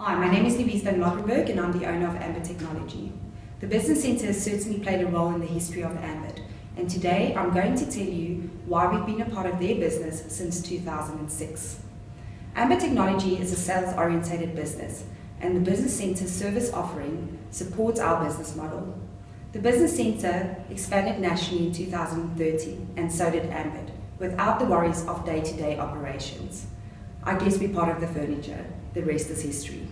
Hi, my name is Louise van Loppenberg and I'm the owner of Ambit Technology. The Business Centre has certainly played a role in the history of Ambit and today I'm going to tell you why we've been a part of their business since 2006. Ambit Technology is a sales-orientated business and the Business Centre's service offering supports our business model. The Business Centre expanded nationally in 2013 and so did Ambit without the worries of day-to-day -day operations. I guess we're part of the furniture. The rest is history.